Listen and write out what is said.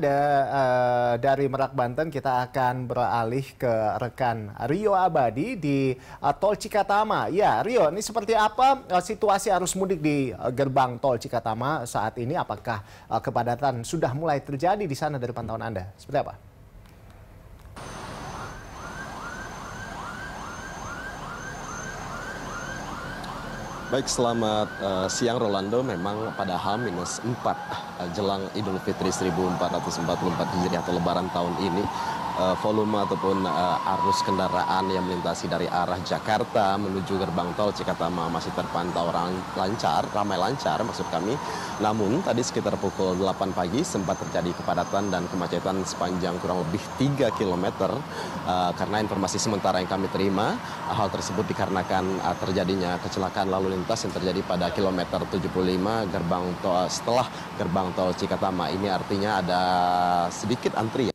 Ada uh, dari Merak Banten kita akan beralih ke rekan Rio Abadi di uh, Tol Cikatama. Ya, Rio, ini seperti apa uh, situasi arus mudik di uh, gerbang Tol Cikatama saat ini? Apakah uh, kepadatan sudah mulai terjadi di sana dari pantauan Anda? Seperti apa? Baik, selamat uh, siang Rolando. Memang pada H-4 uh, jelang Idul Fitri 1444 Hijriah atau Lebaran tahun ini, uh, volume ataupun uh, arus kendaraan yang melintasi dari arah Jakarta menuju gerbang tol Cikatama masih terpantau lancar, ramai lancar maksud kami. Namun tadi sekitar pukul 8 pagi sempat terjadi kepadatan dan kemacetan sepanjang kurang lebih 3 km uh, karena informasi sementara yang kami terima hal tersebut dikarenakan terjadinya kecelakaan lalu lintas yang terjadi pada kilometer 75 gerbang tol setelah gerbang tol Cikatama. Ini artinya ada sedikit antrian